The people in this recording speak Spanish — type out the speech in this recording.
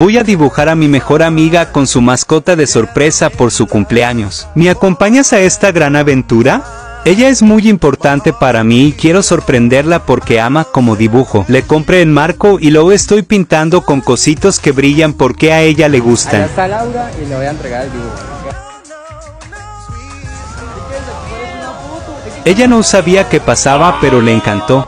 Voy a dibujar a mi mejor amiga con su mascota de sorpresa por su cumpleaños. ¿Me acompañas a esta gran aventura? Ella es muy importante para mí y quiero sorprenderla porque ama como dibujo. Le compré el marco y luego estoy pintando con cositos que brillan porque a ella le gustan. Ella no sabía qué pasaba pero le encantó.